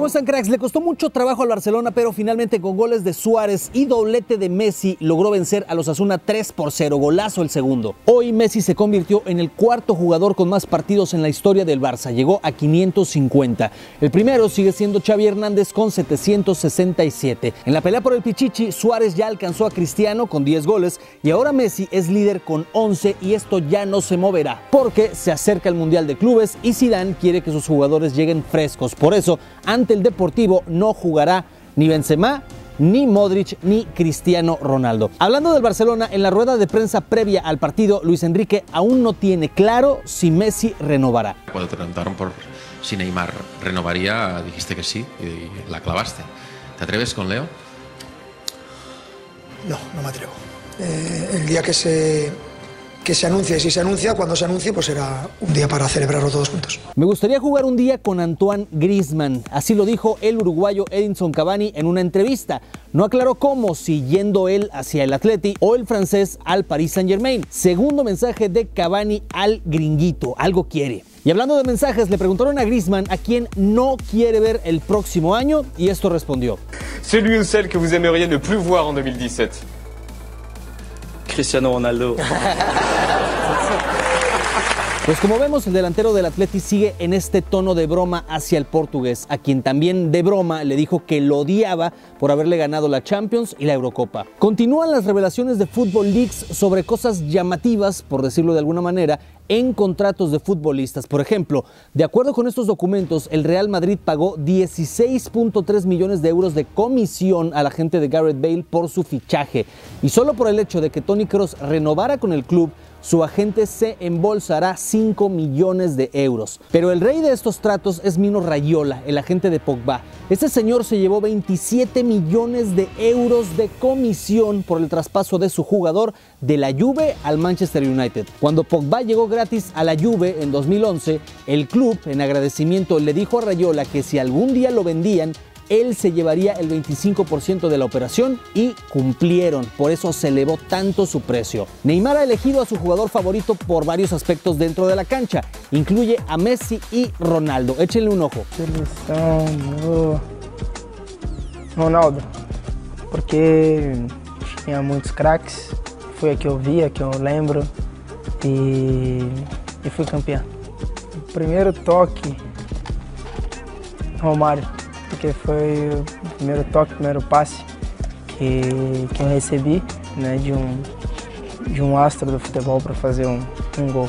¿Cómo están cracks? Le costó mucho trabajo al Barcelona, pero finalmente con goles de Suárez y doblete de Messi logró vencer a los Asuna 3 por 0, golazo el segundo. Hoy Messi se convirtió en el cuarto jugador con más partidos en la historia del Barça, llegó a 550. El primero sigue siendo Xavi Hernández con 767. En la pelea por el Pichichi, Suárez ya alcanzó a Cristiano con 10 goles y ahora Messi es líder con 11 y esto ya no se moverá porque se acerca el Mundial de Clubes y Zidane quiere que sus jugadores lleguen frescos. Por eso, ante el Deportivo no jugará ni Benzema ni Modric ni Cristiano Ronaldo. Hablando del Barcelona, en la rueda de prensa previa al partido, Luis Enrique aún no tiene claro si Messi renovará. Cuando te preguntaron por si Neymar renovaría, dijiste que sí y la clavaste. ¿Te atreves con Leo? No, no me atrevo. Eh, el día que se que se anuncie. Si se anuncia, cuando se anuncie, pues será un día para celebrarlo todos juntos. Me gustaría jugar un día con Antoine Griezmann. Así lo dijo el uruguayo Edinson Cavani en una entrevista. No aclaró cómo, si yendo él hacia el Atleti o el francés al Paris Saint Germain. Segundo mensaje de Cavani al gringuito. Algo quiere. Y hablando de mensajes, le preguntaron a Griezmann a quién no quiere ver el próximo año y esto respondió. Celui ou celle que vous aimeriez ne plus voir en 2017 Cristiano Ronaldo. Pues como vemos, el delantero del Atleti sigue en este tono de broma hacia el portugués, a quien también de broma le dijo que lo odiaba por haberle ganado la Champions y la Eurocopa. Continúan las revelaciones de Football Leaks sobre cosas llamativas, por decirlo de alguna manera, en contratos de futbolistas. Por ejemplo, de acuerdo con estos documentos, el Real Madrid pagó 16.3 millones de euros de comisión a la gente de Garrett Bale por su fichaje. Y solo por el hecho de que Tony Kroos renovara con el club, su agente se embolsará 5 millones de euros. Pero el rey de estos tratos es Mino Rayola, el agente de Pogba. Este señor se llevó 27 millones de euros de comisión por el traspaso de su jugador de la Juve al Manchester United. Cuando Pogba llegó gratis a la Juve en 2011, el club en agradecimiento le dijo a Rayola que si algún día lo vendían, él se llevaría el 25% de la operación y cumplieron, por eso se elevó tanto su precio. Neymar ha elegido a su jugador favorito por varios aspectos dentro de la cancha, incluye a Messi y Ronaldo. Échenle un ojo. Ronaldo, porque tinha muitos craques, foi a que eu via, que eu lembro e, e fui campeão. Primeiro toque, Romário. Porque foi o primeiro toque, o primeiro passe que, que eu recebi né, de, um, de um astro do futebol para fazer um, um gol.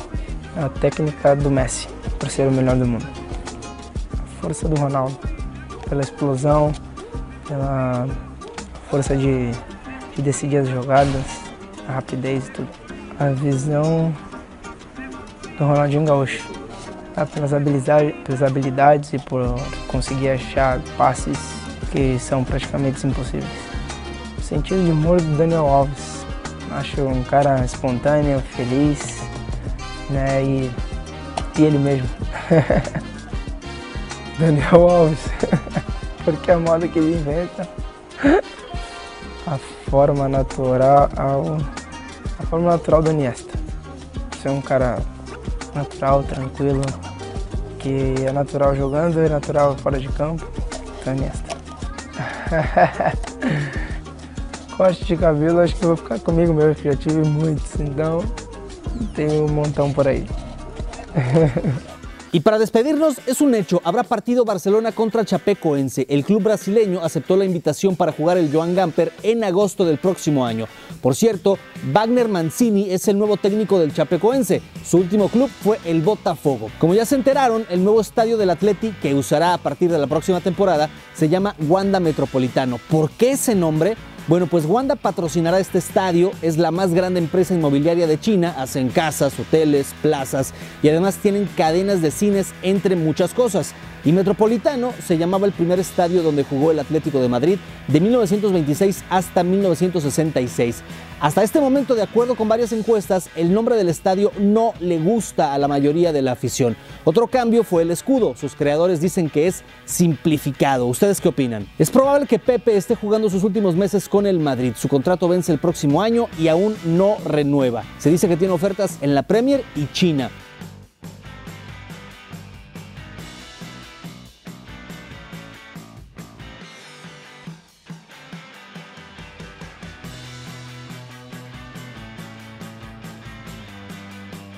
A técnica do Messi para ser o melhor do mundo. A força do Ronaldo, pela explosão, pela força de, de decidir as jogadas, a rapidez e tudo. A visão do Ronaldinho Gaúcho? Pelas, habilidades, pelas habilidades e por conseguir achar passes que são praticamente impossíveis. O sentido de humor do Daniel Alves. Acho um cara espontâneo, feliz, né? E, e ele mesmo. Daniel Alves. Porque a moda que ele inventa. A forma natural. A forma natural do Iniesta. Ser um cara natural, tranquilo, que é natural jogando e é natural fora de campo. Então, nesta. Corte de cabelo, acho que vou ficar comigo mesmo, já tive muitos, então tenho um montão por aí. Y para despedirnos, es un hecho, habrá partido Barcelona contra Chapecoense. El club brasileño aceptó la invitación para jugar el Joan Gamper en agosto del próximo año. Por cierto, Wagner Mancini es el nuevo técnico del Chapecoense. Su último club fue el Botafogo. Como ya se enteraron, el nuevo estadio del Atleti que usará a partir de la próxima temporada se llama Wanda Metropolitano. ¿Por qué ese nombre? Bueno, pues Wanda patrocinará este estadio, es la más grande empresa inmobiliaria de China, hacen casas, hoteles, plazas. Y además tienen cadenas de cines entre muchas cosas. Y Metropolitano se llamaba el primer estadio donde jugó el Atlético de Madrid de 1926 hasta 1966. Hasta este momento, de acuerdo con varias encuestas, el nombre del estadio no le gusta a la mayoría de la afición. Otro cambio fue el escudo. Sus creadores dicen que es simplificado. ¿Ustedes qué opinan? Es probable que Pepe esté jugando sus últimos meses con el Madrid. Su contrato vence el próximo año y aún no renueva. Se dice que tiene ofertas en la Premier y China.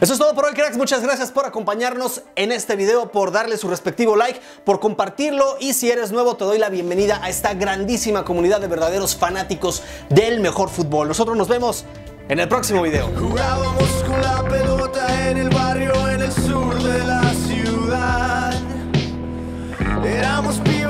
Eso es todo por hoy, cracks. Muchas gracias por acompañarnos en este video, por darle su respectivo like, por compartirlo y si eres nuevo te doy la bienvenida a esta grandísima comunidad de verdaderos fanáticos del mejor fútbol. Nosotros nos vemos en el próximo video. Jugábamos con la pelota en el barrio, en el sur de la ciudad. Éramos pibes.